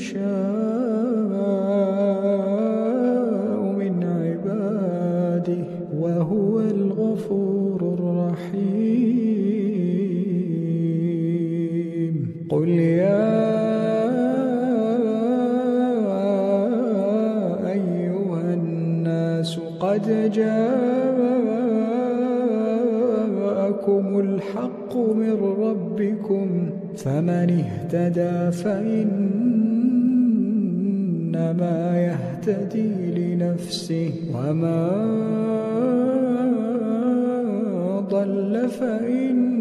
يشاء من عباده وهو الغفور الرحيم. قل يا أيها الناس قد جاءكم الحق من ربكم فمن اهتدى فإنما يهتدي لنفسه وما ضل فإنما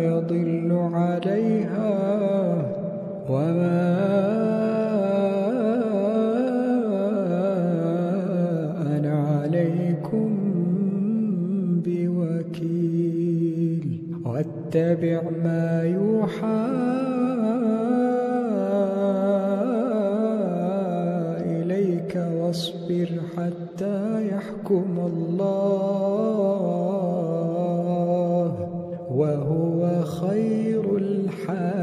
يضل عليها وما أنا عليكم بوكيل. واتبع ما يوحى واصبر حتى يحكم الله وهو خير الحاكمين.